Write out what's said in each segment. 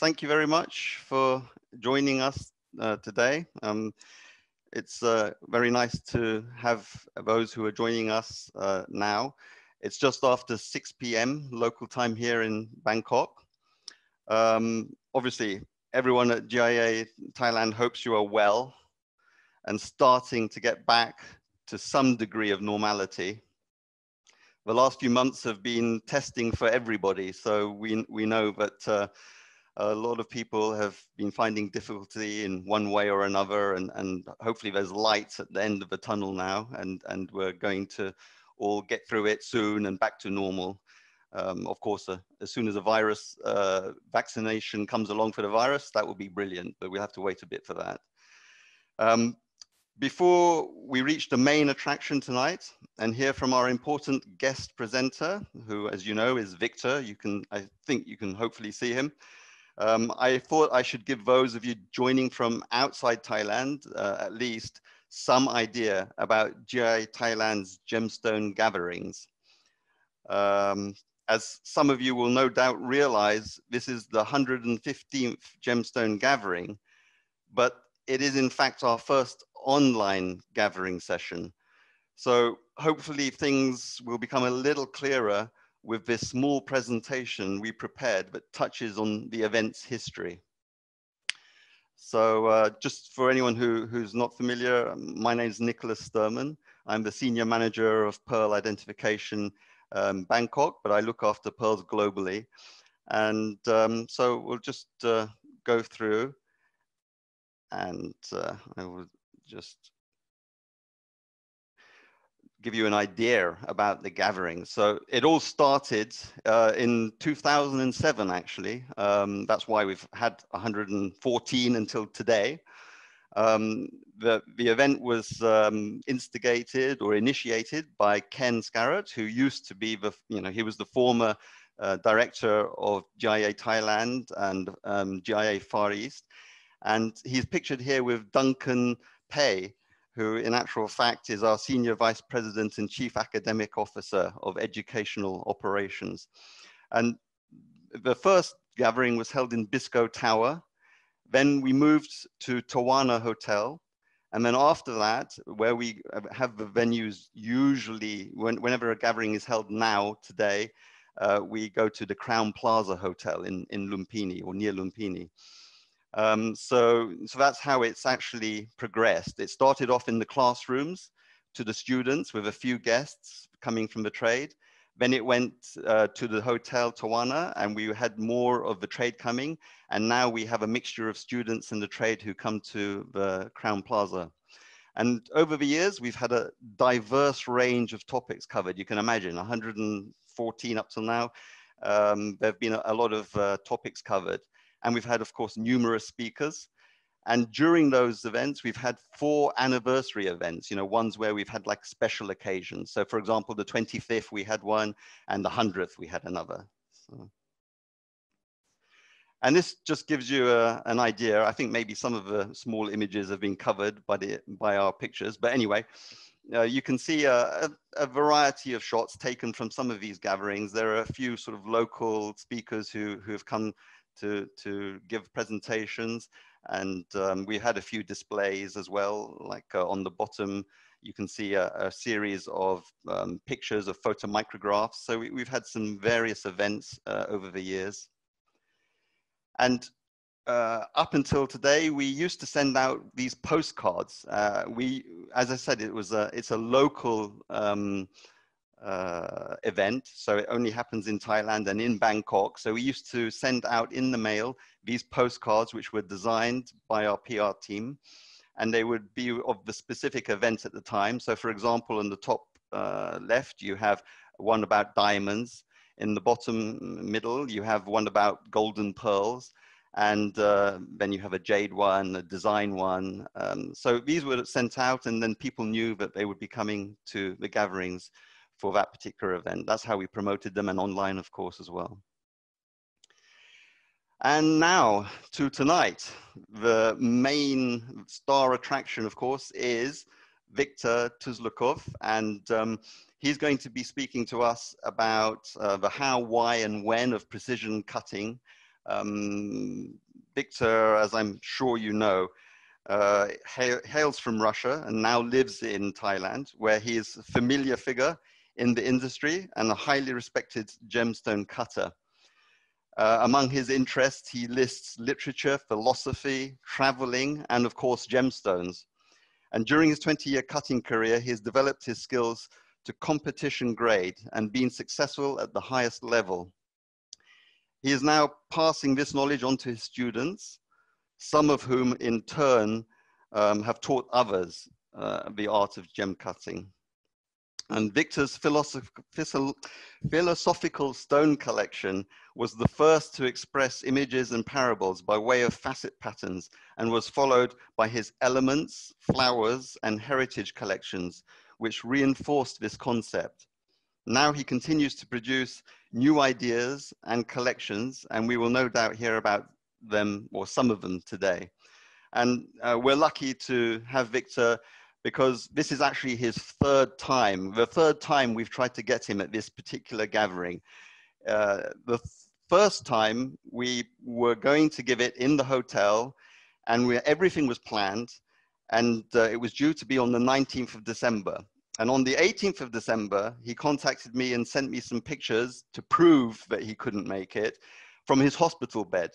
thank you very much for joining us uh, today. Um, it's uh, very nice to have those who are joining us uh, now. It's just after 6 p.m. local time here in Bangkok. Um, obviously, everyone at GIA Thailand hopes you are well and starting to get back to some degree of normality. The last few months have been testing for everybody, so we, we know that uh, a lot of people have been finding difficulty in one way or another, and, and hopefully there's light at the end of the tunnel now, and, and we're going to all get through it soon and back to normal. Um, of course, uh, as soon as a virus uh, vaccination comes along for the virus, that would be brilliant, but we'll have to wait a bit for that. Um, before we reach the main attraction tonight and hear from our important guest presenter, who, as you know, is Victor, you can, I think you can hopefully see him. Um, I thought I should give those of you joining from outside Thailand, uh, at least, some idea about GI Thailand's gemstone gatherings. Um, as some of you will no doubt realize, this is the 115th gemstone gathering, but it is in fact our first online gathering session. So hopefully things will become a little clearer with this small presentation we prepared that touches on the event's history. So uh, just for anyone who, who's not familiar, my name is Nicholas Sturman. I'm the Senior Manager of Pearl Identification um, Bangkok, but I look after pearls globally. And um, so we'll just uh, go through and uh, I will just give you an idea about the gathering. So it all started uh, in 2007, actually. Um, that's why we've had 114 until today. Um, the, the event was um, instigated or initiated by Ken Scarratt, who used to be the, you know, he was the former uh, director of GIA Thailand and um, GIA Far East. And he's pictured here with Duncan Pay, who in actual fact is our Senior Vice President and Chief Academic Officer of Educational Operations. And the first gathering was held in Biscoe Tower. Then we moved to Tawana Hotel. And then after that, where we have the venues usually, when, whenever a gathering is held now, today, uh, we go to the Crowne Plaza Hotel in, in Lumpini or near Lumpini. Um, so, so that's how it's actually progressed. It started off in the classrooms to the students with a few guests coming from the trade. Then it went uh, to the Hotel Tawana and we had more of the trade coming. And now we have a mixture of students and the trade who come to the Crowne Plaza. And over the years, we've had a diverse range of topics covered. You can imagine 114 up till now. Um, there have been a, a lot of uh, topics covered. And we've had, of course, numerous speakers. And during those events, we've had four anniversary events, you know, ones where we've had like special occasions. So for example, the 25th, we had one, and the 100th, we had another. So. And this just gives you a, an idea. I think maybe some of the small images have been covered by, the, by our pictures. But anyway, uh, you can see a, a, a, variety of shots taken from some of these gatherings. There are a few sort of local speakers who, who have come to, to give presentations. And um, we had a few displays as well, like uh, on the bottom, you can see a, a series of um, pictures of photomicrographs. So we, have had some various events uh, over the years. And uh, up until today, we used to send out these postcards. Uh, we, as I said, it was a, it's a local um, uh, event. So it only happens in Thailand and in Bangkok. So we used to send out in the mail these postcards, which were designed by our PR team. And they would be of the specific event at the time. So for example, in the top uh, left, you have one about diamonds. In the bottom middle, you have one about golden pearls and uh, then you have a jade one, a design one. Um, so these were sent out, and then people knew that they would be coming to the gatherings for that particular event. That's how we promoted them and online, of course, as well. And now to tonight, the main star attraction, of course, is Victor Tuzlukov. And um, he's going to be speaking to us about uh, the how, why, and when of precision cutting Um, Victor, as I'm sure you know, uh, hails from Russia and now lives in Thailand, where he is a familiar figure in the industry and a highly respected gemstone cutter. Uh, among his interests, he lists literature, philosophy, traveling, and of course, gemstones. And during his 20-year cutting career, he has developed his skills to competition grade and been successful at the highest level. He is now passing this knowledge on to his students, some of whom in turn um, have taught others uh, the art of gem cutting. And Victor's philosoph philosophical stone collection was the first to express images and parables by way of facet patterns and was followed by his elements, flowers, and heritage collections, which reinforced this concept. Now he continues to produce new ideas and collections, and we will no doubt hear about them or some of them today. And uh, we're lucky to have Victor because this is actually his third time, the third time we've tried to get him at this particular gathering. Uh, the first time we were going to give it in the hotel and we, everything was planned and uh, it was due to be on the 19th of December. And on the 18th of December, he contacted me and sent me some pictures to prove that he couldn't make it from his hospital bed.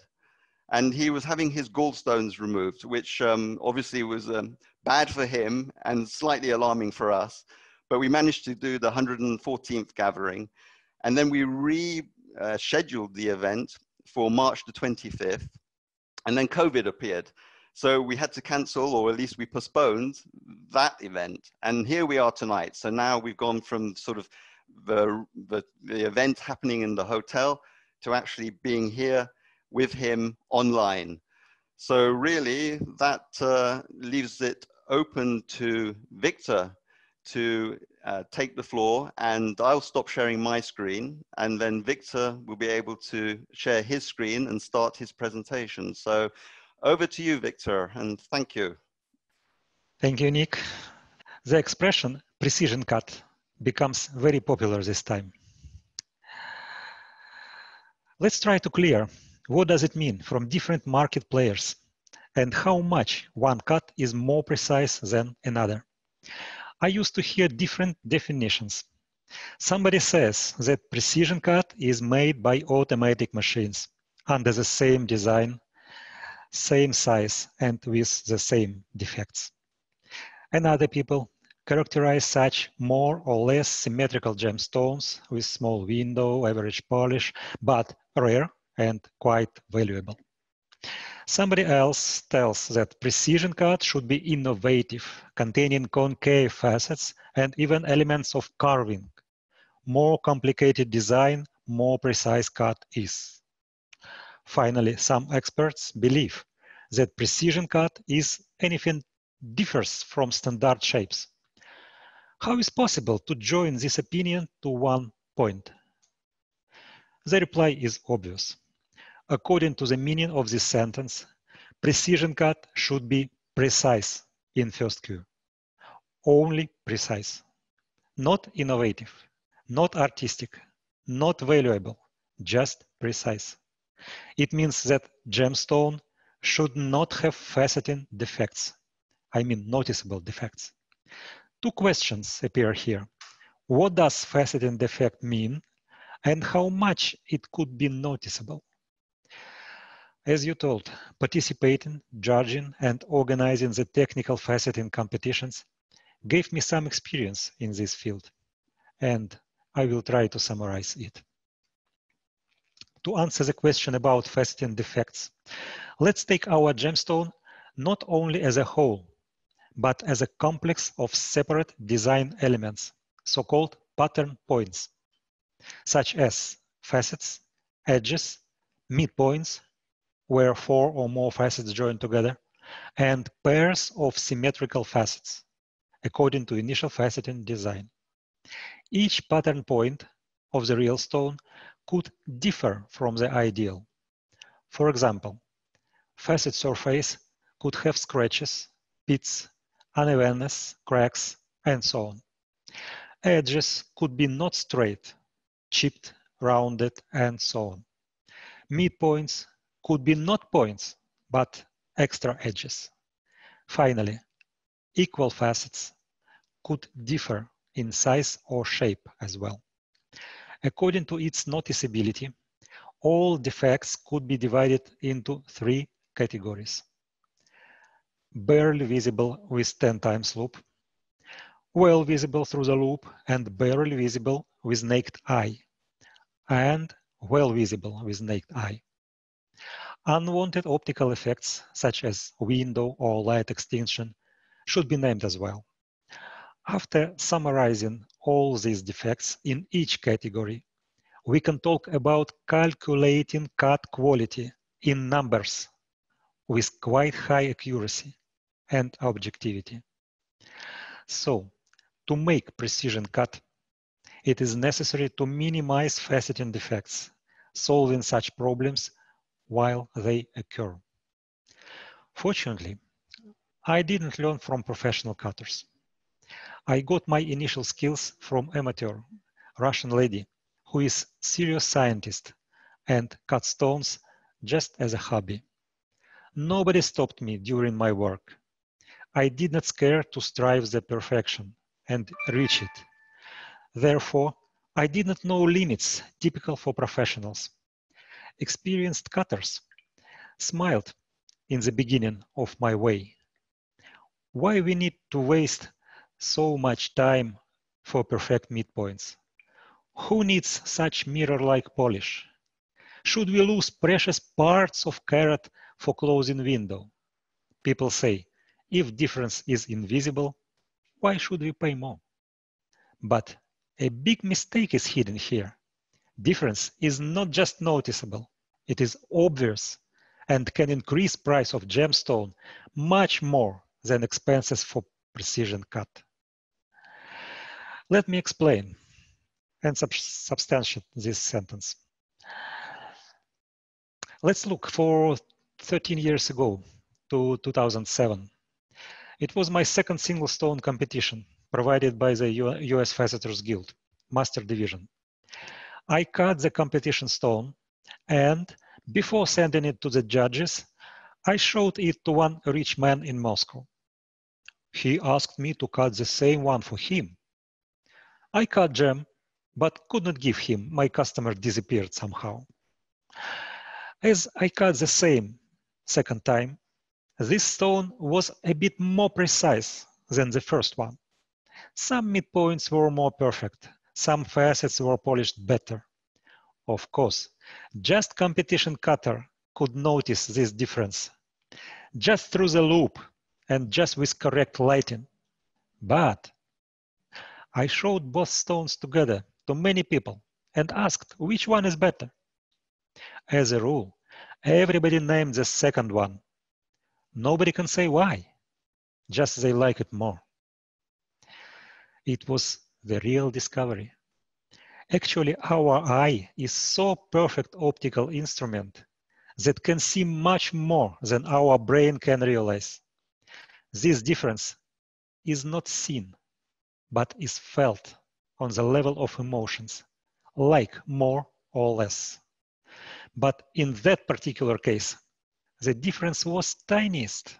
And he was having his gallstones removed, which um, obviously was um, bad for him and slightly alarming for us. But we managed to do the 114th gathering. And then we rescheduled uh, the event for March the 25th. And then COVID appeared. So we had to cancel, or at least we postponed that event. And here we are tonight. So now we've gone from sort of the, the, the event happening in the hotel to actually being here with him online. So really that uh, leaves it open to Victor to uh, take the floor and I'll stop sharing my screen and then Victor will be able to share his screen and start his presentation. So over to you, Victor, and thank you. Thank you, Nick. The expression precision cut becomes very popular this time. Let's try to clear what does it mean from different market players and how much one cut is more precise than another. I used to hear different definitions. Somebody says that precision cut is made by automatic machines under the same design same size and with the same defects. And other people characterize such more or less symmetrical gemstones with small window, average polish, but rare and quite valuable. Somebody else tells that precision cut should be innovative, containing concave facets and even elements of carving. More complicated design, more precise cut is. Finally, some experts believe that precision cut is anything differs from standard shapes. How is possible to join this opinion to one point? The reply is obvious. According to the meaning of this sentence, precision cut should be precise in first Q. Only precise. Not innovative, not artistic, not valuable, just precise. It means that gemstone should not have faceting defects. I mean noticeable defects. Two questions appear here. What does faceting defect mean and how much it could be noticeable? As you told, participating, judging, and organizing the technical faceting competitions gave me some experience in this field, and I will try to summarize it. To answer the question about faceting defects, Let's take our gemstone not only as a whole, but as a complex of separate design elements, so-called pattern points, such as facets, edges, midpoints, where four or more facets join together, and pairs of symmetrical facets, according to initial faceting design. Each pattern point of the real stone could differ from the ideal. For example, Facet surface could have scratches, pits, unevenness, cracks, and so on. Edges could be not straight, chipped, rounded, and so on. Midpoints could be not points, but extra edges. Finally, equal facets could differ in size or shape as well. According to its noticeability, all defects could be divided into three categories. Barely visible with 10 times loupe, well visible through the loupe and barely visible with naked eye, and well visible with naked eye. Unwanted optical effects, such as window or light extinction, should be named as well. After summarizing all these defects in each category, we can talk about calculating cut quality in numbers with quite high accuracy and objectivity. So, to make precision cut, it is necessary to minimize faceting defects, solving such problems while they occur. Fortunately, I didn't learn from professional cutters. I got my initial skills from amateur Russian lady who is serious scientist and cut stones just as a hobby. Nobody stopped me during my work. I did not scare to strive the perfection and reach it. Therefore, I did not know limits typical for professionals. Experienced cutters smiled in the beginning of my way. Why we need to waste so much time for perfect midpoints? Who needs such mirror-like polish? Should we lose precious parts of carat for closing window? People say, if difference is invisible, why should we pay more? But a big mistake is hidden here. Difference is not just noticeable, it is obvious and can increase price of gemstone much more than expenses for precision cut. Let me explain and sub substantiate this sentence. Let's look for 13 years ago to 2007. It was my second single stone competition provided by the U US Faceters Guild, Master Division. I cut the competition stone and before sending it to the judges, I showed it to one rich man in Moscow. He asked me to cut the same one for him. I cut gem but could not give him. My customer disappeared somehow. As I cut the same second time, this stone was a bit more precise than the first one. Some midpoints were more perfect, some facets were polished better. Of course, just competition cutter could notice this difference, just through the loupe and just with correct lighting. But I showed both stones together to many people and asked which one is better. As a rule, everybody named the second one. Nobody can say why, just they like it more. It was the real discovery. Actually, our eye is so perfect optical instrument that can see much more than our brain can realize. This difference is not seen, but is felt on the level of emotions, like more or less. But in that particular case, the difference was tiniest.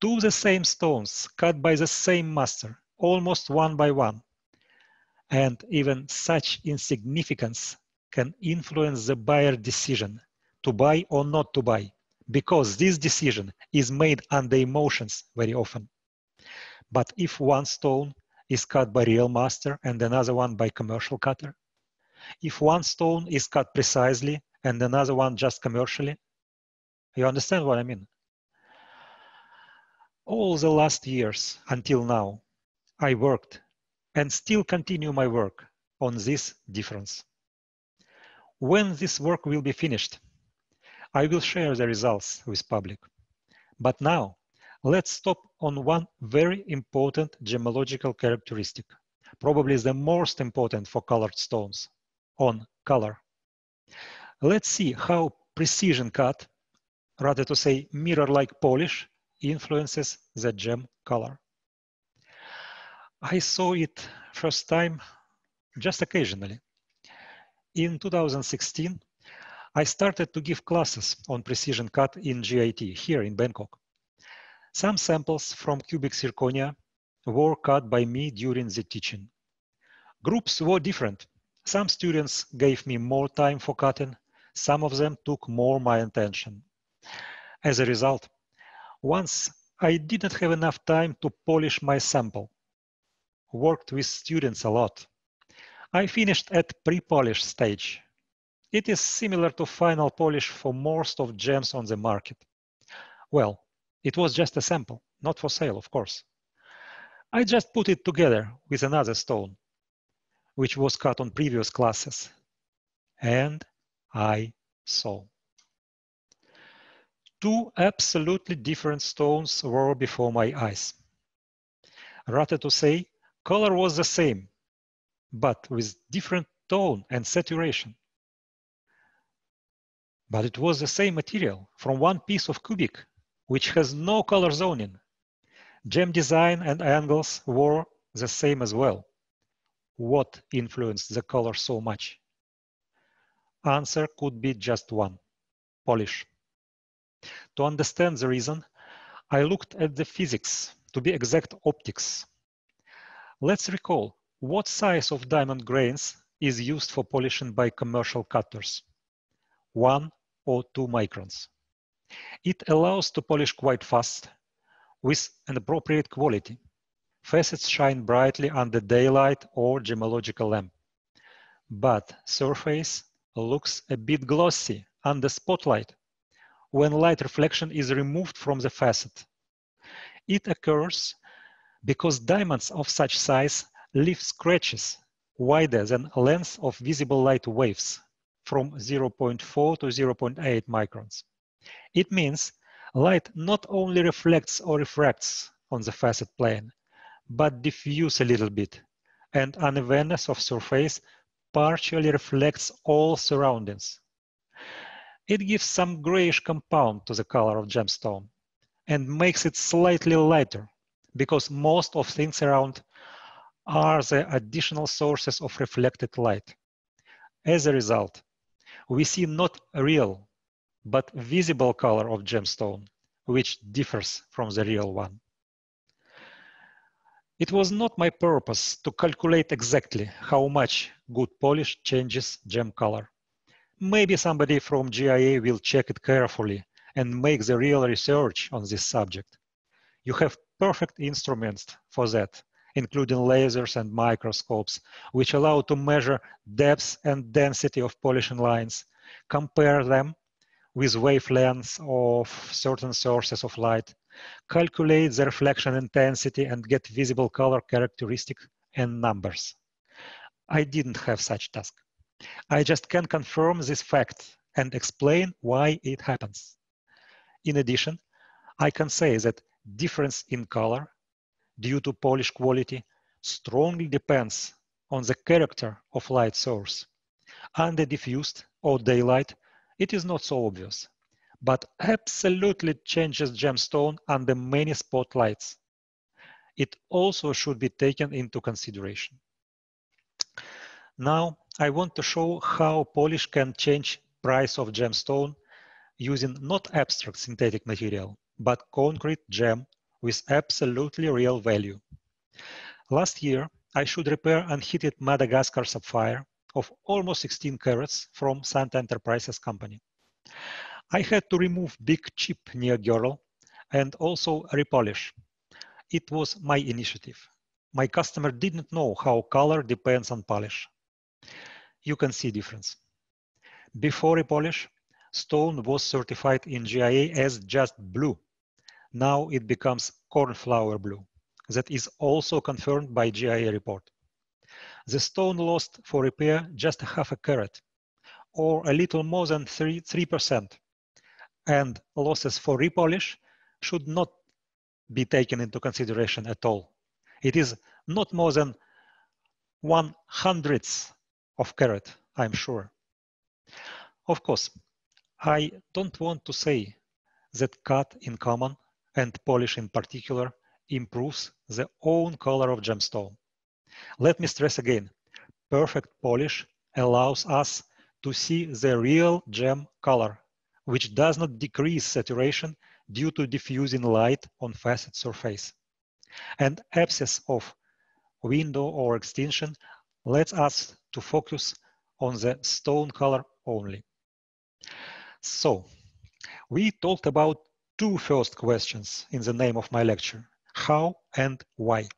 Two the same stones cut by the same master, almost one by one. And even such insignificance can influence the buyer decision to buy or not to buy, because this decision is made under emotions very often. But if one stone is cut by real master and another one by commercial cutter. If one stone is cut precisely and another one just commercially, you understand what I mean? All the last years until now, I worked and still continue my work on this difference. When this work will be finished, I will share the results with public. But now Let's stop on one very important gemological characteristic, probably the most important for colored stones, on color. Let's see how precision cut, rather to say mirror-like polish, influences the gem color. I saw it first time just occasionally. In 2016, I started to give classes on precision cut in GIT here in Bangkok. Some samples from cubic zirconia were cut by me during the teaching. Groups were different. Some students gave me more time for cutting. Some of them took more my attention. As a result, once I didn't have enough time to polish my sample. Worked with students a lot. I finished at pre-polish stage. It is similar to final polish for most of gems on the market. Well, it was just a sample, not for sale, of course. I just put it together with another stone, which was cut on previous classes. And I saw. Two absolutely different stones were before my eyes. Rather to say, color was the same, but with different tone and saturation. But it was the same material from one piece of cubic, which has no color zoning. Gem design and angles were the same as well. What influenced the color so much? Answer could be just one, polish. To understand the reason, I looked at the physics, to be exact optics. Let's recall what size of diamond grains is used for polishing by commercial cutters. One or two microns. It allows to polish quite fast with an appropriate quality. Facets shine brightly under daylight or gemological lamp. But surface looks a bit glossy under spotlight when light reflection is removed from the facet. It occurs because diamonds of such size leave scratches wider than length of visible light waves from 0.4 to 0.8 microns. It means light not only reflects or refracts on the facet plane, but diffuse a little bit, and unevenness of surface partially reflects all surroundings. It gives some grayish compound to the color of gemstone and makes it slightly lighter because most of things around are the additional sources of reflected light. As a result, we see not real, but visible color of gemstone, which differs from the real one. It was not my purpose to calculate exactly how much good polish changes gem color. Maybe somebody from GIA will check it carefully and make the real research on this subject. You have perfect instruments for that, including lasers and microscopes, which allow to measure depth and density of polishing lines, compare them with wavelengths of certain sources of light, calculate the reflection intensity and get visible color characteristic and numbers. I didn't have such task. I just can confirm this fact and explain why it happens. In addition, I can say that difference in color due to polish quality strongly depends on the character of light source. Under diffused or daylight, it is not so obvious, but absolutely changes gemstone under many spotlights. It also should be taken into consideration. Now, I want to show how polish can change price of gemstone using not abstract synthetic material, but concrete gem with absolutely real value. Last year, I should repair unheated Madagascar sapphire of almost 16 carats from Santa Enterprises company. I had to remove big chip near girdle and also repolish. It was my initiative. My customer didn't know how color depends on polish you can see difference. Before repolish, stone was certified in GIA as just blue. Now it becomes cornflower blue. That is also confirmed by GIA report. The stone lost for repair just half a carat, or a little more than 3, 3%. And losses for repolish should not be taken into consideration at all. It is not more than one hundredth of carat, I'm sure. Of course, I don't want to say that cut in common and polish in particular improves the own color of gemstone. Let me stress again, perfect polish allows us to see the real gem color, which does not decrease saturation due to diffusing light on facet surface. And absence of window or extinction lets us to focus on the stone color only. So, we talked about two first questions in the name of my lecture, how and why.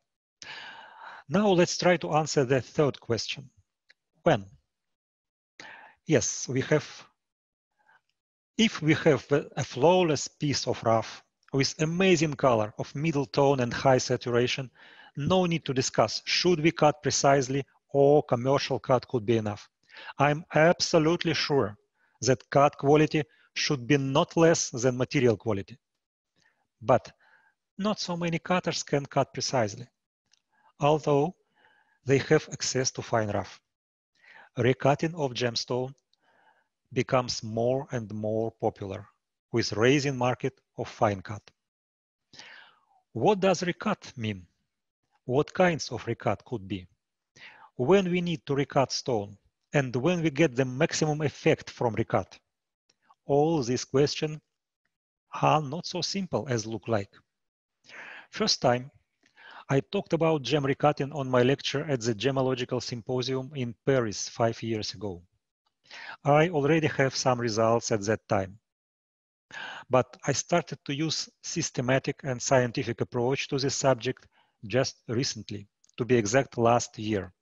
Now let's try to answer the third question, when? Yes, we have, if we have a flawless piece of rough with amazing color of middle tone and high saturation, no need to discuss, should we cut precisely or commercial cut could be enough. I'm absolutely sure that cut quality should be not less than material quality. But not so many cutters can cut precisely, although they have access to fine rough. Recutting of gemstone becomes more and more popular with raising market of fine cut. What does recut mean? What kinds of recut could be? When we need to recut stone and when we get the maximum effect from recut? All these questions are not so simple as look like. First time, I talked about gem recutting on my lecture at the Gemological Symposium in Paris five years ago. I already have some results at that time. But I started to use systematic and scientific approach to this subject just recently, to be exact last year.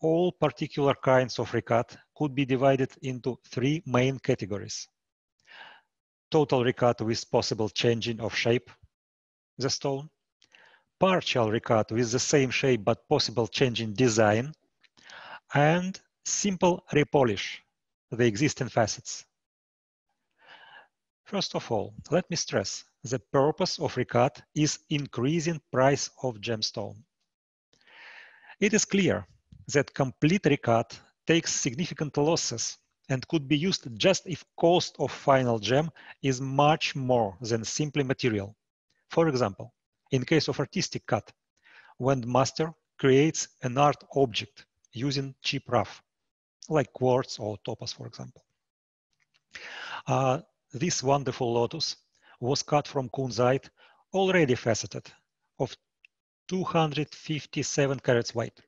All particular kinds of recut could be divided into three main categories. Total recut with possible changing of shape, the stone, partial recut with the same shape but possible change in design, and simple repolish the existing facets. First of all, let me stress the purpose of recut is increasing price of gemstone. It is clear that complete recut takes significant losses and could be used just if cost of final gem is much more than simply material. For example, in case of artistic cut, when the master creates an art object using cheap rough, like quartz or topaz, for example. Uh, this wonderful lotus was cut from kunzite, already faceted, of 257 carats weight.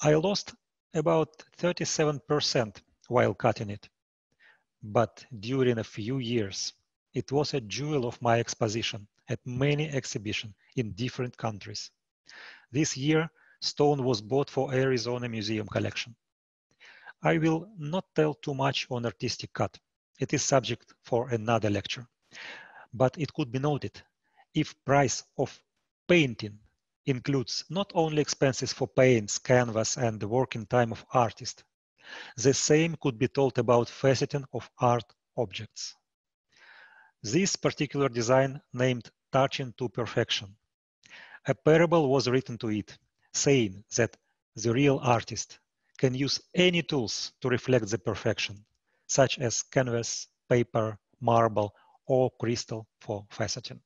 I lost about 37% while cutting it. But during a few years, it was a jewel of my exposition at many exhibitions in different countries. This year, stone was bought for Arizona Museum collection. I will not tell too much on artistic cut. It is subject for another lecture. But it could be noted, if price of painting includes not only expenses for paints, canvas, and the working time of artist, the same could be told about faceting of art objects. This particular design named Touching to Perfection. A parable was written to it, saying that the real artist can use any tools to reflect the perfection, such as canvas, paper, marble, or crystal for faceting.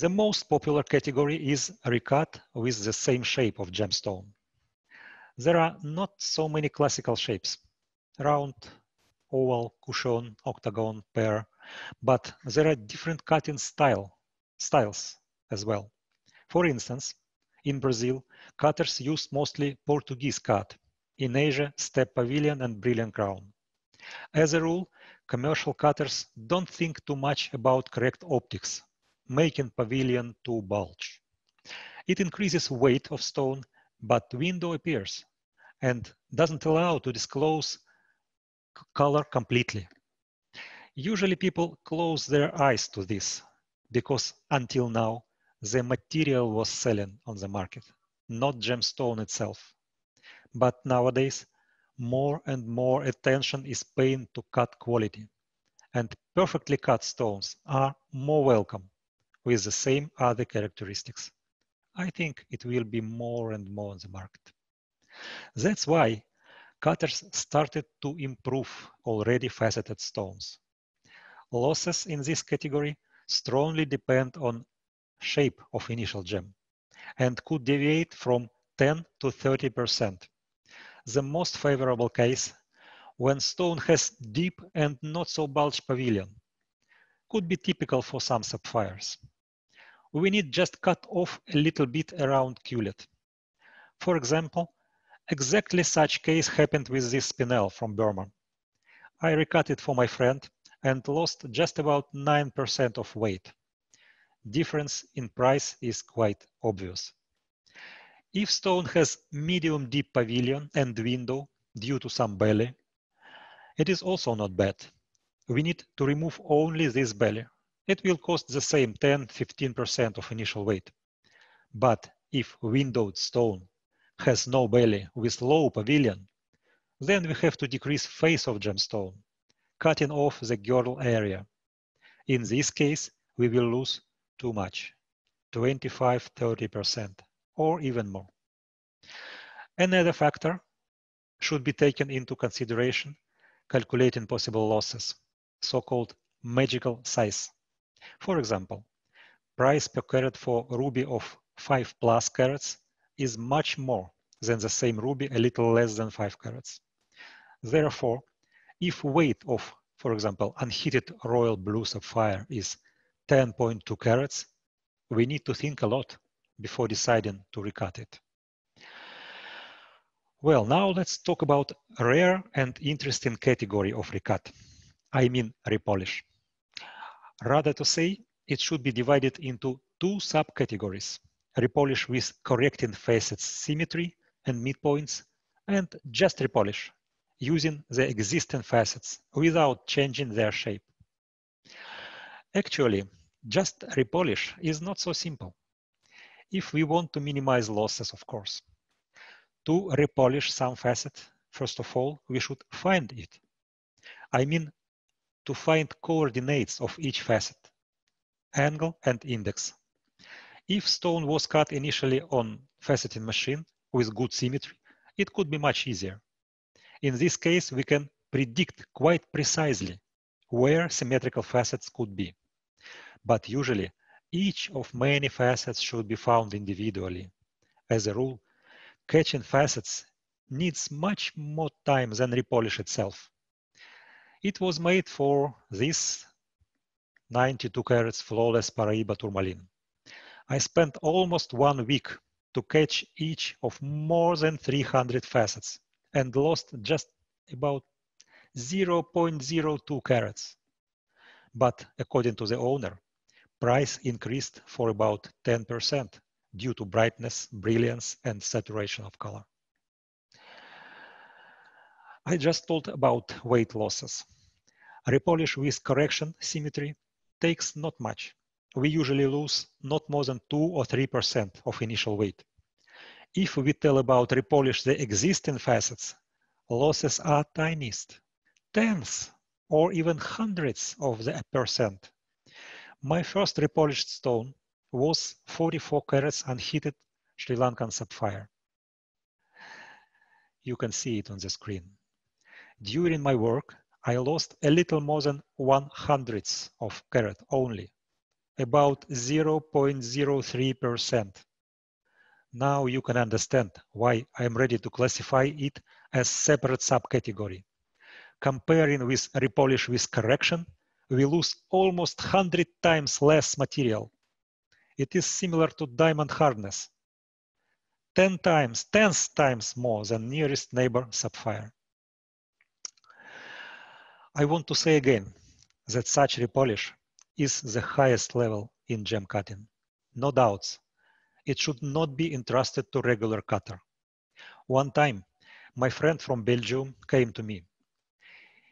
The most popular category is recut with the same shape of gemstone. There are not so many classical shapes, round, oval, cushion, octagon, pear, but there are different cutting style, styles as well. For instance, in Brazil, cutters use mostly Portuguese cut. In Asia, step pavilion and brilliant crown. As a rule, commercial cutters don't think too much about correct optics, making pavilion too bulge. It increases weight of stone but window appears and doesn't allow to disclose color completely. Usually people close their eyes to this because until now, the material was selling on the market, not gemstone itself. But nowadays, more and more attention is paid to cut quality and perfectly cut stones are more welcome with the same other characteristics. I think it will be more and more on the market. That's why cutters started to improve already faceted stones. Losses in this category strongly depend on shape of initial gem and could deviate from 10 to 30%. the most favorable case when stone has deep and not so bulged pavilion. Could be typical for some sapphires. We need just cut off a little bit around culet. For example, exactly such case happened with this spinel from Burma. I recut it for my friend and lost just about 9% of weight. Difference in price is quite obvious. If stone has medium deep pavilion and window due to some belly, it is also not bad. We need to remove only this belly. It will cost the same 10-15% of initial weight. But if windowed stone has no belly with low pavilion, then we have to decrease face of gemstone, cutting off the girdle area. In this case, we will lose too much, 25-30% or even more. Another factor should be taken into consideration calculating possible losses, so-called magical size. For example, price per carat for ruby of 5 plus carats is much more than the same ruby a little less than 5 carats. Therefore, if weight of, for example, unheated royal blue sapphire is 10.2 carats, we need to think a lot before deciding to recut it. Well, now let's talk about rare and interesting category of recut. I mean repolish. Rather to say, it should be divided into two subcategories. Repolish with correcting facets symmetry and midpoints, and just repolish, using the existing facets without changing their shape. Actually, just repolish is not so simple. If we want to minimize losses, of course. To repolish some facet, first of all, we should find it. I mean, to find coordinates of each facet, angle and index. If stone was cut initially on faceting machine with good symmetry, it could be much easier. In this case, we can predict quite precisely where symmetrical facets could be. But usually, each of many facets should be found individually. As a rule, catching facets needs much more time than repolish itself. It was made for this 92 carats flawless Paraiba tourmaline. I spent almost one week to catch each of more than 300 facets and lost just about 0.02 carats. But according to the owner, price increased for about 10% due to brightness, brilliance, and saturation of color. I just told about weight losses. Repolish with correction symmetry takes not much. We usually lose not more than 2 or 3% of initial weight. If we tell about repolish the existing facets, losses are tiniest, tenths or even hundreds of the percent. My first repolished stone was 44 carats unheated Sri Lankan sapphire. You can see it on the screen. During my work, I lost a little more than one hundredth of carat only, about 0.03%. Now you can understand why I'm ready to classify it as separate subcategory. Comparing with repolish with correction, we lose almost 100 times less material it is similar to diamond hardness. 10 times, 10 times more than nearest neighbor sapphire. I want to say again that such repolish is the highest level in gem cutting. No doubts. It should not be entrusted to regular cutter. One time, my friend from Belgium came to me.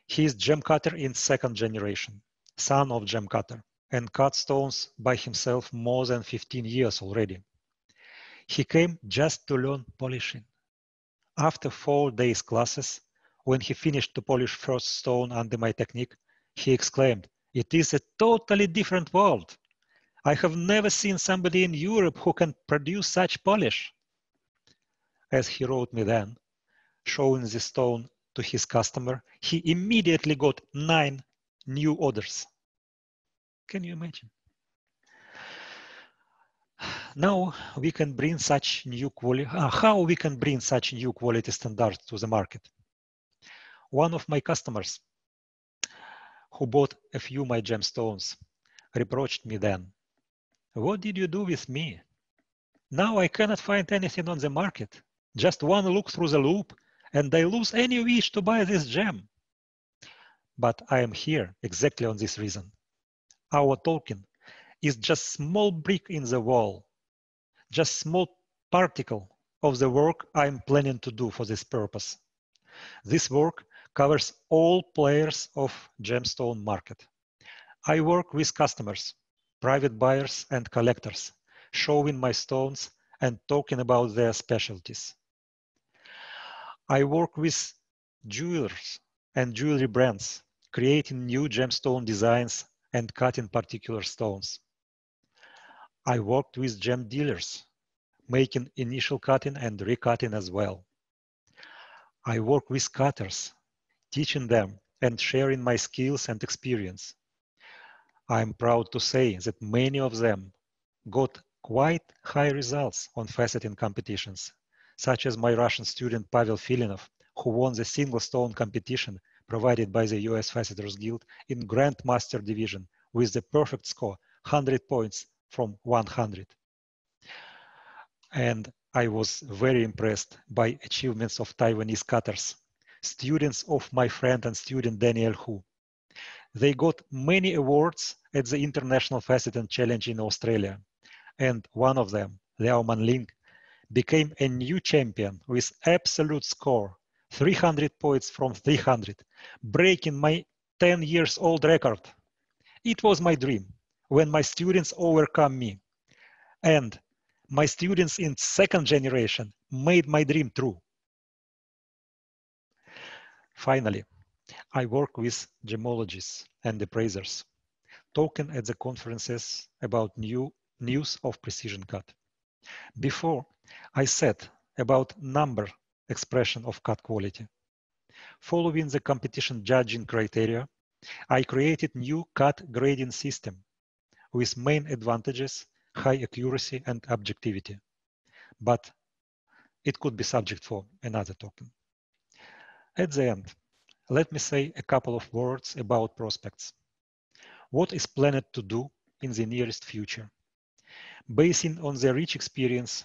He is gem cutter in second generation, son of gem cutter and cut stones by himself more than 15 years already. He came just to learn polishing. After four days classes, when he finished to polish first stone under my technique, he exclaimed, it is a totally different world. I have never seen somebody in Europe who can produce such polish. As he wrote me then, showing the stone to his customer, he immediately got nine new orders. Can you imagine? now we can bring such new quality, uh, how we can bring such new quality standards to the market. One of my customers who bought a few my gemstones reproached me then. What did you do with me? Now I cannot find anything on the market. Just one look through the loupe and I lose any wish to buy this gem. But I am here exactly on this reason. Our token is just small brick in the wall, just small particle of the work I'm planning to do for this purpose. This work covers all players of gemstone market. I work with customers, private buyers and collectors, showing my stones and talking about their specialties. I work with jewelers and jewelry brands, creating new gemstone designs and cutting particular stones. I worked with gem dealers, making initial cutting and recutting as well. I work with cutters, teaching them and sharing my skills and experience. I'm proud to say that many of them got quite high results on faceting competitions, such as my Russian student Pavel Filinov, who won the single stone competition provided by the US Faceters Guild in Grandmaster Division with the perfect score, 100 points from 100. And I was very impressed by achievements of Taiwanese cutters, students of my friend and student Daniel Hu. They got many awards at the International Faceting Challenge in Australia. And one of them, Liao Manling, became a new champion with absolute score, 300 points from 300, breaking my 10 years old record. It was my dream when my students overcome me. And my students in second generation made my dream true. Finally, I work with gemologists and appraisers, talking at the conferences about new news of precision cut. Before, I said about number expression of cut quality. Following the competition judging criteria, I created new cut grading system with main advantages, high accuracy and objectivity. But it could be subject for another token. At the end, let me say a couple of words about prospects. What is planned to do in the nearest future? Basing on the rich experience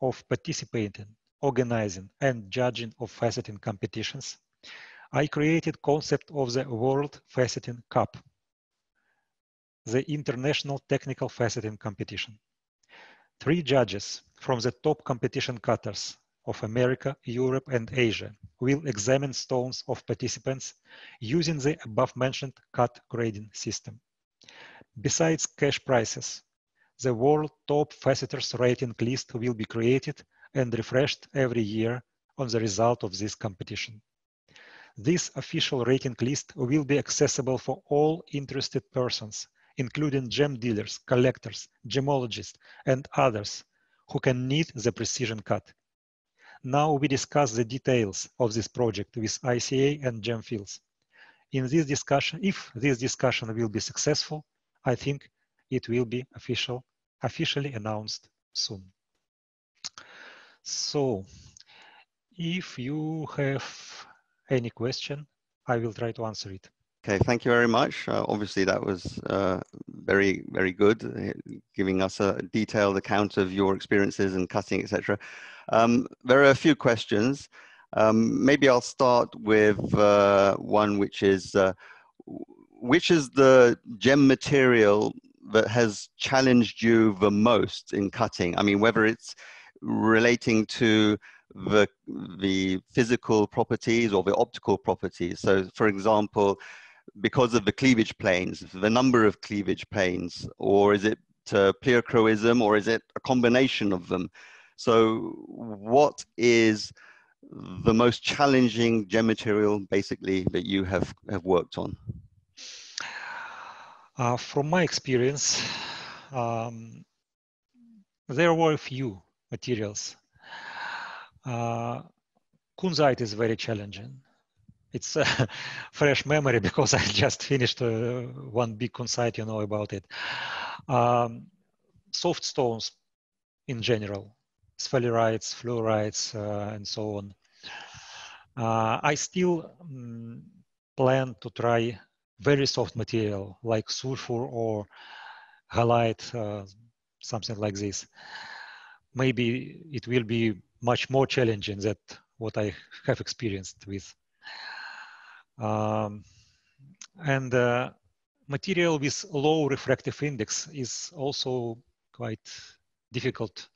of participating, organizing, and judging of faceting competitions, I created concept of the World Faceting Cup, the International Technical Faceting Competition. Three judges from the top competition cutters of America, Europe, and Asia will examine stones of participants using the above mentioned cut grading system. Besides cash prizes, the world top faceters rating list will be created and refreshed every year on the result of this competition. This official rating list will be accessible for all interested persons, including gem dealers, collectors, gemologists, and others who can need the precision cut. Now we discuss the details of this project with ICA and GemFields. In this discussion, if this discussion will be successful, I think it will be official, officially announced soon. So if you have any question, I will try to answer it. Okay, thank you very much. Uh, obviously, that was uh, very, very good, uh, giving us a detailed account of your experiences and cutting, etc. Um, there are a few questions. Um, maybe I'll start with uh, one which is, uh, which is the gem material that has challenged you the most in cutting? I mean, whether it's relating to the, the physical properties or the optical properties. So for example, because of the cleavage planes, the number of cleavage planes, or is it uh, pleochroism, or is it a combination of them? So what is the most challenging gem material basically that you have, have worked on? Uh, from my experience, um, there were a few materials. Uh, kunzite is very challenging. It's a fresh memory because I just finished uh, one big kunzite, you know about it. Um, soft stones, in general, sphalerite, fluorites, uh, and so on. Uh, I still um, plan to try very soft material like sulfur or halite, uh, something like this. Maybe it will be much more challenging than what I have experienced with. Um, and uh, material with low refractive index is also quite difficult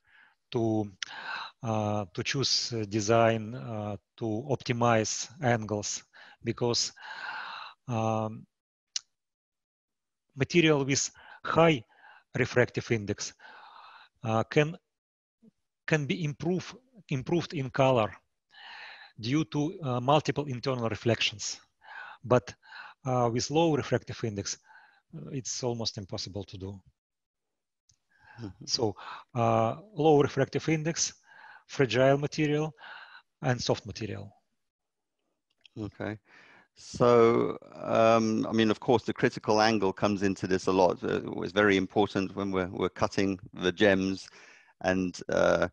to uh, to choose design uh, to optimize angles because um, material with high refractive index uh, can can be improved improved in color due to uh, multiple internal reflections but uh, with low refractive index uh, it's almost impossible to do. so uh, low refractive index fragile material and soft material okay so, um, I mean, of course, the critical angle comes into this a lot. Uh, it's very important when we're, we're cutting the gems and uh,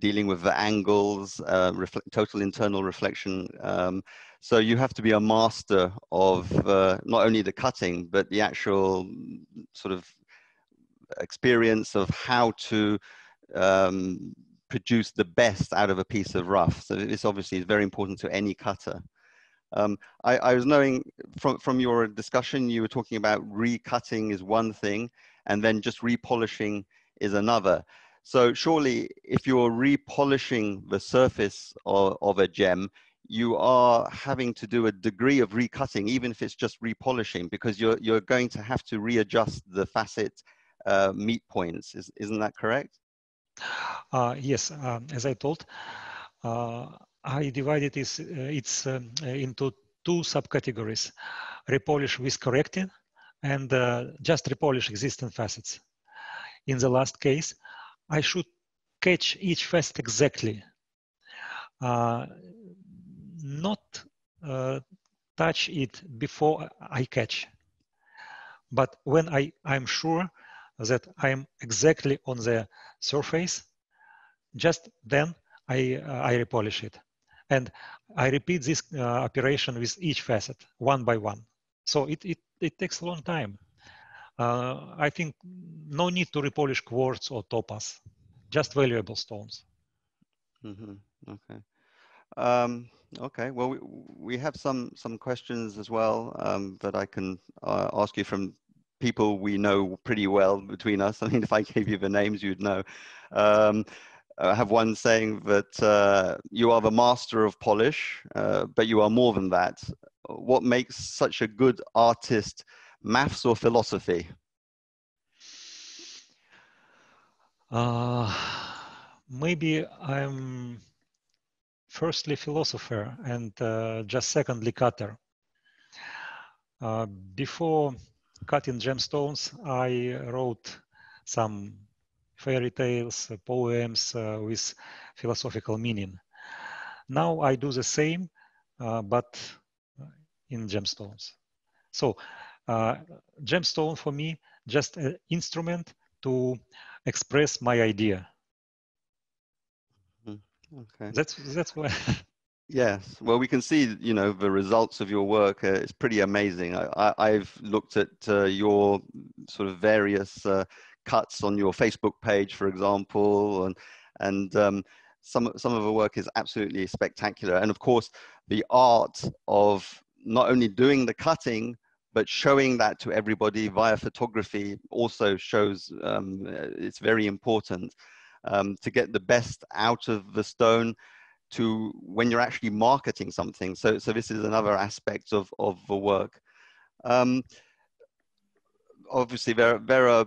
dealing with the angles, uh, total internal reflection. Um, so you have to be a master of uh, not only the cutting, but the actual sort of experience of how to um, produce the best out of a piece of rough. So this obviously is very important to any cutter. Um, I, I, was knowing from, from your discussion, you were talking about recutting is one thing, and then just repolishing is another. So surely if you're repolishing the surface of, of a gem, you are having to do a degree of recutting, even if it's just repolishing, because you're, you're going to have to readjust the facet uh, meet points. Is, isn't that correct? Uh, yes, um, as I told, uh, I divided this, uh, it's um, uh, into two subcategories, repolish with correcting and just repolish existing facets. In the last case, I should catch each facet exactly, not touch it before I catch. But when I, I'm sure that I'm exactly on the surface, just then I, uh, I repolish it. And I repeat this uh, operation with each facet one by one. So it, it, it takes a long time. Uh, I think no need to repolish quartz or topaz, just valuable stones. Mm -hmm. Okay. Um, okay. Well, we, we have some some questions as well um, that I can uh, ask you from people we know pretty well between us. I mean, if I gave you the names, you'd know. Um, I have one saying that uh, you are the master of polish, uh, but you are more than that. What makes such a good artist, maths or philosophy? Uh, maybe I'm firstly philosopher and uh, just secondly cutter. Uh, before cutting gemstones, I wrote some fairy tales, uh, poems uh, with philosophical meaning. Now I do the same, uh, but in gemstones. So gemstone for me, just an instrument to express my idea. Hmm, okay. That's that's why. yes. Well, we can see, you know, the results of your work. Uh, it's pretty amazing. I, have looked at uh, your sort of various uh, cuts on your Facebook page, for example, and and um, some some of the work is absolutely spectacular. And of course, the art of not only doing the cutting but showing that to everybody via photography also shows um, it's very important um, to get the best out of the stone to when you're actually marketing something. So, so this is another aspect of, of the work. Um, obviously, there, there are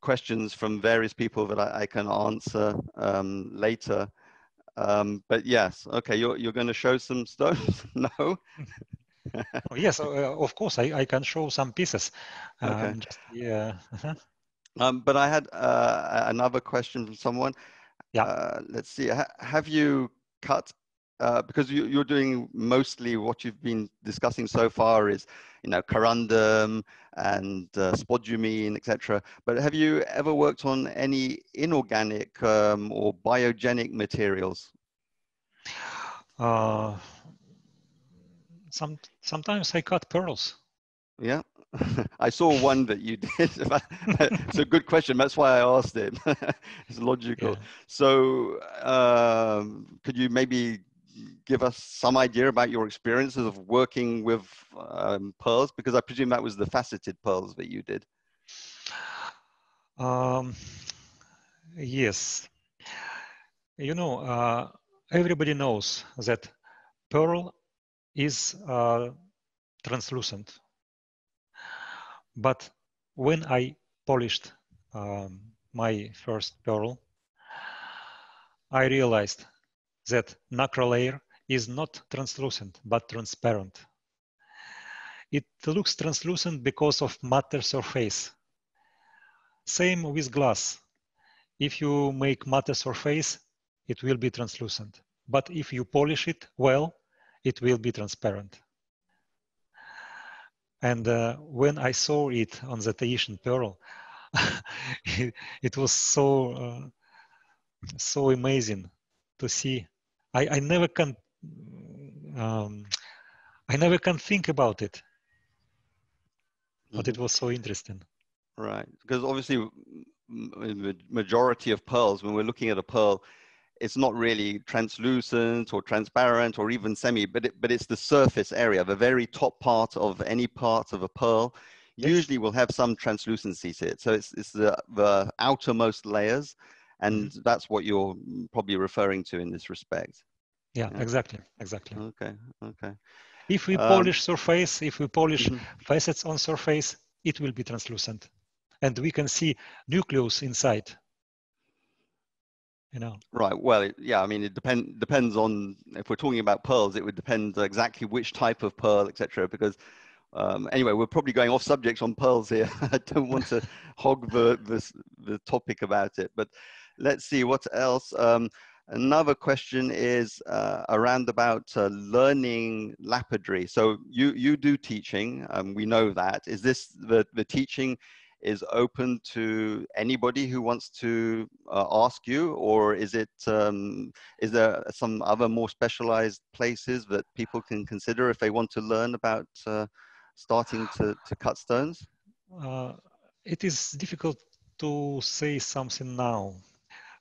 questions from various people that I, I can answer um, later. Um, but yes, okay, you're, you're going to show some stones? no? oh, yes, uh, of course, I, I can show some pieces. Okay. Um, just, yeah. Uh-huh. Um, but I had uh, another question from someone. Yeah. Uh, let's see. Ha have you cut uh, because you, are doing mostly what you've been discussing so far is, you know, corundum and uh, spodumene, etc. But have you ever worked on any inorganic um, or biogenic materials? Uh, some sometimes I cut pearls. Yeah. I saw one that you did. it's a good question. That's why I asked it. it's logical. Yeah. So, um, could you maybe give us some idea about your experiences of working with um, pearls? Because I presume that was the faceted pearls that you did. Um, yes. You know, uh, everybody knows that pearl is uh, translucent. But when I polished um, my first pearl, I realized that nacre layer is not translucent, but transparent. It looks translucent because of matte surface. Same with glass. If you make matte surface, it will be translucent. But if you polish it well, it will be transparent. And uh, when I saw it on the Tahitian pearl, it, it, was so uh, so amazing to see I, I never can um, I never can think about it. But it mm-hmm. was so interesting. Right, because obviously, the majority of pearls, when we're looking at a pearl, it's not really translucent or transparent or even semi, but it, but it's the surface area, the very top part of any part of a pearl. Yes. Usually, will have some translucency to it. So it's it's the the outermost layers and mm-hmm. that's what you're probably referring to in this respect yeah, yeah. exactly exactly okay okay if we um, polish surface if we polish mm-hmm. facets on surface it will be translucent and we can see nucleus inside you know right well it, yeah i mean it depend, depends on if we're talking about pearls it would depend exactly which type of pearl etc because um, anyway, we're probably going off subject on pearls here. I don't want to hog the, the, the topic about it, but let's see what else. Um, another question is uh, around about uh, learning lapidary. So you, you do teaching, um, we know that. Is this the, the teaching is open to anybody who wants to uh, ask you or is it um, is there some other more specialized places that people can consider if they want to learn about uh, starting to, to cut stones? Uh, it is difficult to say something now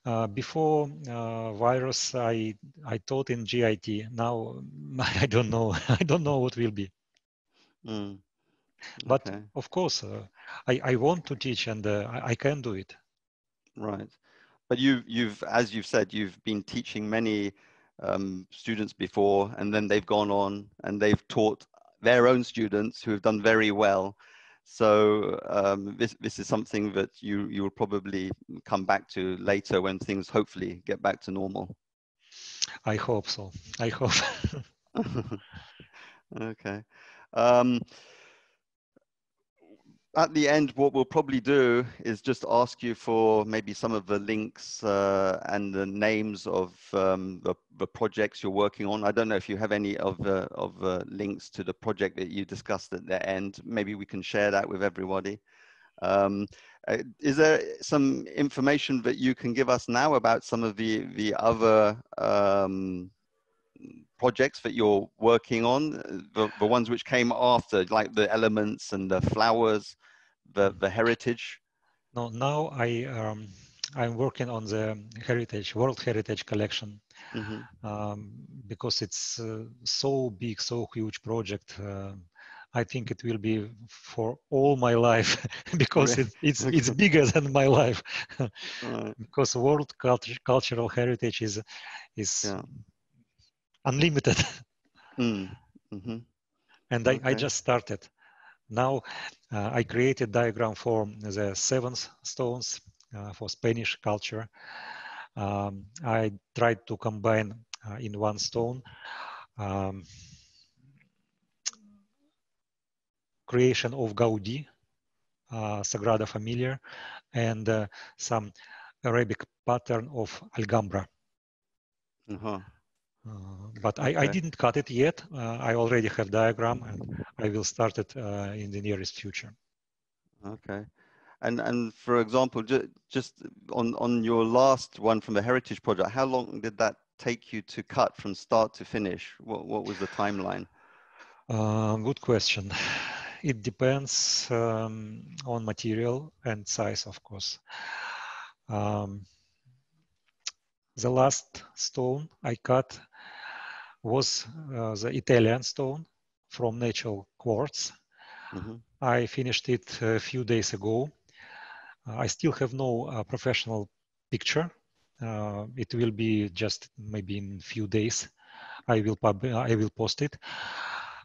uh, before uh, virus, I I taught in GIT. Now I don't know. I don't know what will be. Mm. But okay. of course, uh, I I want to teach and uh, I, can do it. Right, but you you've as you've said you've been teaching many um, students before, and then they've gone on and they've taught their own students who have done very well. So um, this this is something that you you will probably come back to later when things hopefully get back to normal. I hope so. I hope. okay. Um, at the end, what we'll probably do is just ask you for maybe some of the links uh, and the names of um, the, the, projects you're working on. I don't know if you have any of the of links to the project that you discussed at the end. Maybe we can share that with everybody. Um, uh, is there some information that you can give us now about some of the the other um, projects that you're working on, the, the ones which came after, like the elements and the flowers, the, the heritage? No, now I, um, I'm working on the heritage, World Heritage Collection, mm-hmm. um, because it's uh, so big, so huge project. Uh, I think it will be for all my life because it, it's it's bigger than my life. right. Because world culture, cultural heritage is is yeah unlimited. Mm. Mm-hmm. And okay. I, I just started. Now uh, I created diagram for the seven stones uh, for Spanish culture. Um, I tried to combine uh, in one stone um, creation of Gaudi, uh, Sagrada Familia, and uh, some Arabic pattern of Alhambra. Uh-huh. Uh, but okay. I, I didn't cut it yet. Uh, I already have diagram and I will start it uh, in the nearest future. Okay. And and for example, ju just on, on your last one from the Heritage Project, how long did that take you to cut from start to finish? What, what was the timeline? Uh, good question. It depends um, on material and size, of course. Um, the last stone I cut was uh, the Italian stone from natural quartz. Mm -hmm. I finished it a few days ago. I still have no uh, professional picture. Uh, it will be just maybe in a few days. I will pub I will post it.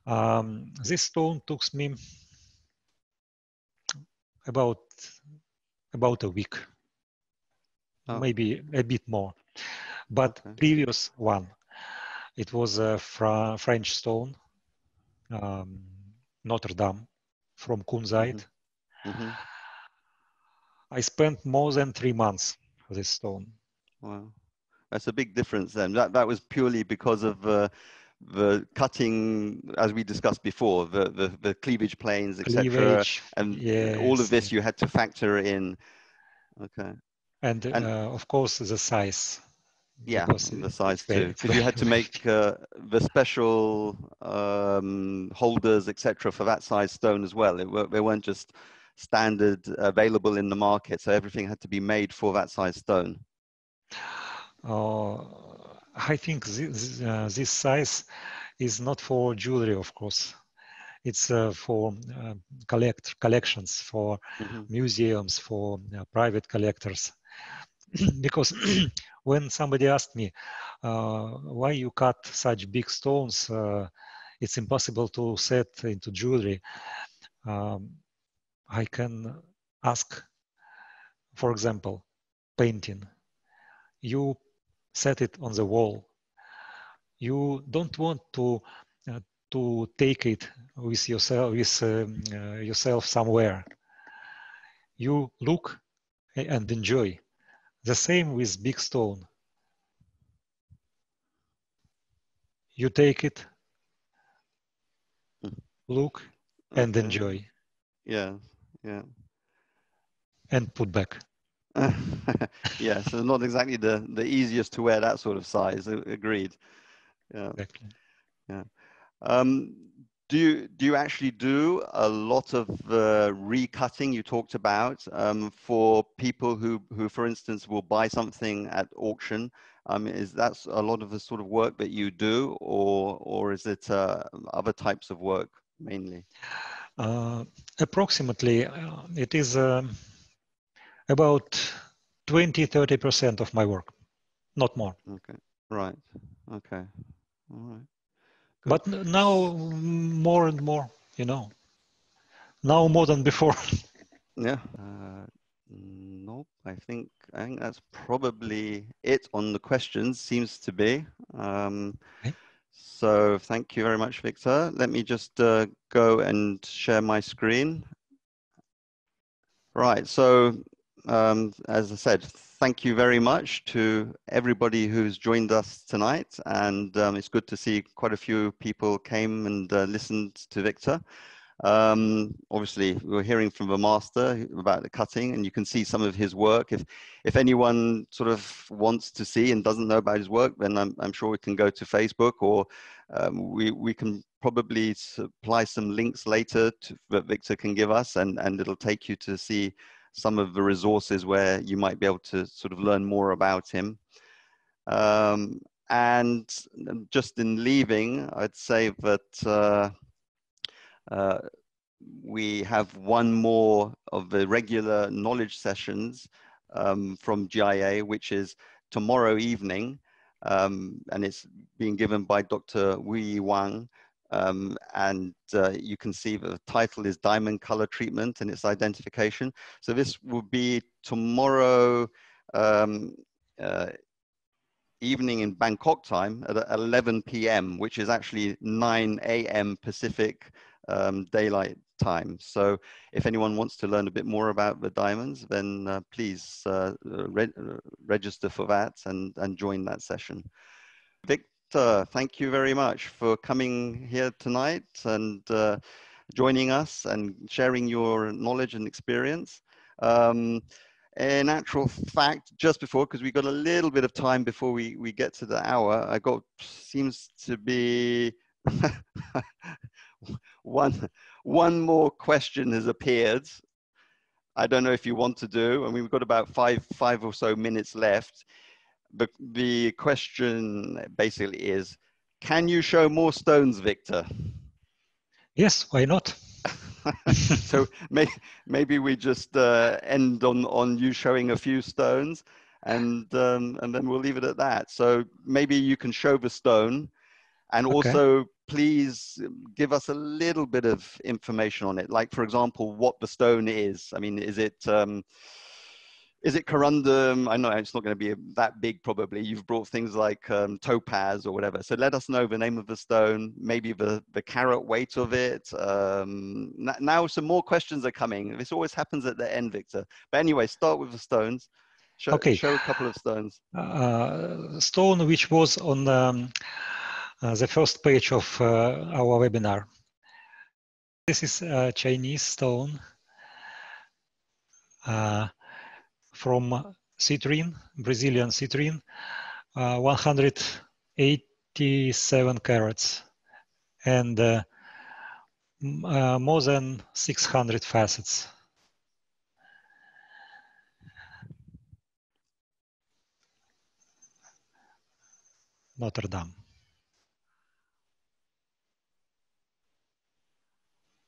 Um, this stone took me about about a week, oh. maybe a bit more. But okay. previous one, it was a Fra French stone, um, Notre Dame from Kunzite. Mm -hmm. Mm -hmm. I spent more than three months for this stone. Wow, that's a big difference then. That that was purely because of uh, the cutting, as we discussed before, the the, the cleavage planes, etc., and yes. all of this you had to factor in. Okay. And, and uh, of course the size. Yeah, the size too, because you had to make uh, the special um, holders, etc., for that size stone as well. It, they weren't just standard available in the market, so everything had to be made for that size stone. Uh, I think this, uh, this size is not for jewelry, of course. It's uh, for uh, collect collections, for mm -hmm. museums, for uh, private collectors. because when somebody asked me uh, why you cut such big stones, it's impossible to set into jewelry. Um, I can ask, for example, painting. You set it on the wall. You don't want to uh, to take it with yourself with um, uh, yourself somewhere. You look and enjoy. The same with big stone. You take it, look and enjoy. Yeah, yeah. And put back. yeah, so not exactly the the easiest to wear that sort of size. Agreed. Yeah. Exactly. Yeah. Um, do you do you actually do a lot of uh, recutting you talked about um, for people who who, for instance, will buy something at auction? Um, is that a lot of the sort of work that you do, or or is it uh, other types of work mainly? Uh, approximately, uh, it is. Um, about 20 30% of my work not more okay right okay all right Good. but now more and more you know. Now more than before. Yeah. Uh, nope. I think i think that's probably it on the questions seems to be. Um, okay. so thank you very much victor. Let me just uh, go and share my screen. Right so um, as I said, thank you very much to everybody who's joined us tonight. And um, it's good to see quite a few people came and uh, listened to Victor. Um, obviously, we are hearing from the master about the cutting, and you can see some of his work. If if anyone sort of wants to see and doesn't know about his work, then I'm, I'm sure we can go to Facebook, or um, we we can probably supply some links later to, that Victor can give us, and and it'll take you to see some of the resources where you might be able to sort of learn more about him. Um, and just in leaving, I'd say that uh, uh, we have one more of the regular knowledge sessions um, from GIA, which is tomorrow evening, um, and it's being given by Dr. Wei Wang, um, and uh, you can see the title is Diamond Color Treatment and its identification. So this will be tomorrow um, uh, evening in Bangkok time at 11 p.m., which is actually 9 a.m. Pacific um, daylight time. So if anyone wants to learn a bit more about the diamonds, then uh, please uh, re register for that and, and join that session. Vic, Victor, thank you very much for coming here tonight and uh, joining us and sharing your knowledge and experience. Um, in actual fact, just before, because we got a little bit of time before we, we get to the hour, I got, seems to be one, one more question has appeared. I don't know if you want to do, I mean, we've got about five, five or so minutes left. The, the question basically is, can you show more stones, Victor? Yes, why not? so may, maybe we just uh, end on, on you showing a few stones and, um, and then we'll leave it at that. So maybe you can show the stone and okay. also please give us a little bit of information on it. Like for example, what the stone is. I mean, is it, um, is it corundum? I know it's not going to be that big probably. You've brought things like um, topaz or whatever. So let us know the name of the stone, maybe the, the carat weight of it. Um, now some more questions are coming. This always happens at the end, Victor. But anyway, start with the stones. Show, okay. show a couple of stones. Uh, stone which was on um, uh, the first page of uh, our webinar. This is a Chinese stone. Uh, from citrine, Brazilian citrine, uh, 187 carats and uh, uh, more than 600 facets. Notre Dame.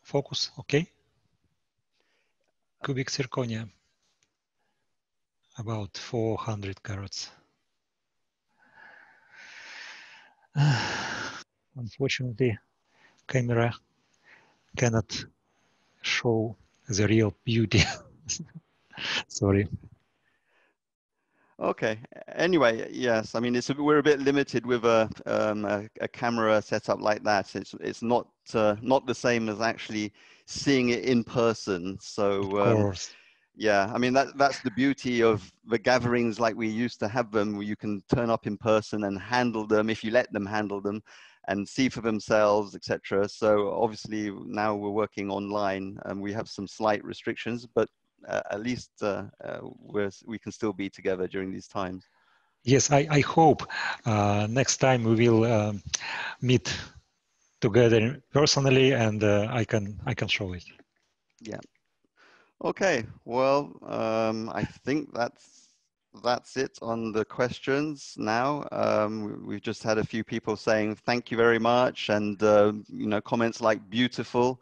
Focus, okay. Cubic zirconia about 400 carats. Unfortunately, camera cannot show the real beauty. Sorry. Okay. Anyway, yes. I mean, it's a, we're a bit limited with a, um, a, a camera setup like that. It's it's not uh, not the same as actually seeing it in person. So um, yeah, I mean that that's the beauty of the gatherings like we used to have them, where you can turn up in person and handle them if you let them handle them, and see for themselves, etc. So obviously now we're working online, and we have some slight restrictions, but uh, at least uh, uh, we can still be together during these times. Yes, I, I hope uh, next time we will um, meet together personally, and uh, I can I can show it. Yeah. Okay, well, um, I think that's that's it on the questions now. Um, we've just had a few people saying thank you very much, and uh, you know comments like beautiful.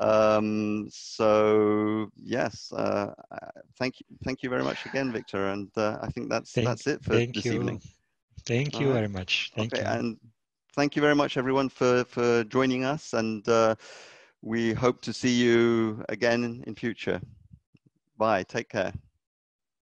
Um, so yes, uh, thank you, thank you very much again, Victor, and uh, I think that's thank, that's it for this you. evening. Thank All you right. very much. Thank okay, you. and thank you very much, everyone, for for joining us and. We hope to see you again in future. Bye. Take care.